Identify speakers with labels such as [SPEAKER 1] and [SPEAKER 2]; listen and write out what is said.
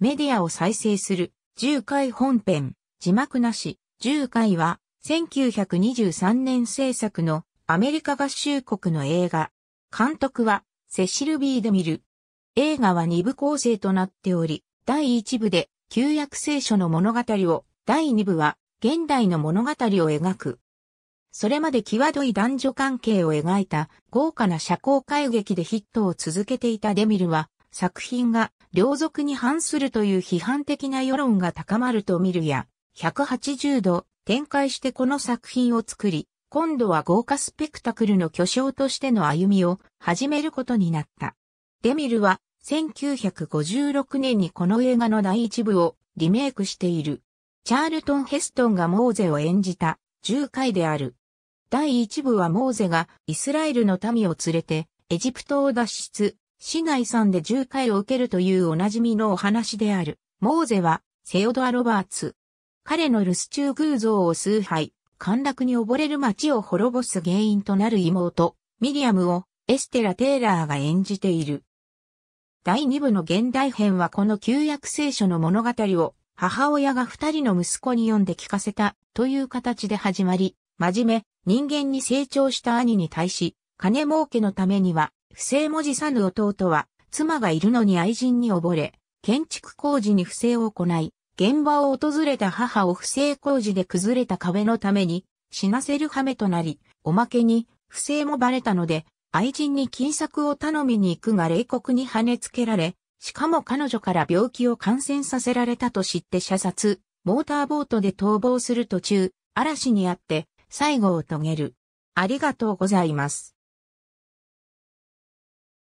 [SPEAKER 1] メディアを再生する、10回本編、字幕なし、10回は、1923年制作のアメリカ合衆国の映画。監督は、セシル・ビー・デミル。映画は2部構成となっており、第1部で旧約聖書の物語を、第2部は現代の物語を描く。それまで際どい男女関係を描いた豪華な社交会劇でヒットを続けていたデミルは、作品が両族に反するという批判的な世論が高まると見るや、180度展開してこの作品を作り、今度は豪華スペクタクルの巨匠としての歩みを始めることになった。デミルは1956年にこの映画の第一部をリメイクしている。チャールトン・ヘストンがモーゼを演じた10回である。第一部はモーゼがイスラエルの民を連れてエジプトを脱出、市内産で10回を受けるというおなじみのお話である。モーゼはセオドア・ロバーツ、彼の留守中偶像を崇拝、陥落に溺れる街を滅ぼす原因となる妹、ミリアムをエステラ・テイラーが演じている。第2部の現代編はこの旧約聖書の物語を母親が二人の息子に読んで聞かせたという形で始まり、真面目、人間に成長した兄に対し、金儲けのためには、不正文字さぬ弟は、妻がいるのに愛人に溺れ、建築工事に不正を行い、現場を訪れた母を不正工事で崩れた壁のために死なせる羽目となり、おまけに不正もバレたので、愛人に金策を頼みに行くが冷酷に跳ねつけられ、しかも彼女から病気を感染させられたと知って射殺、モーターボートで逃亡する途中、嵐にあって最後を遂げる。ありがとうございます。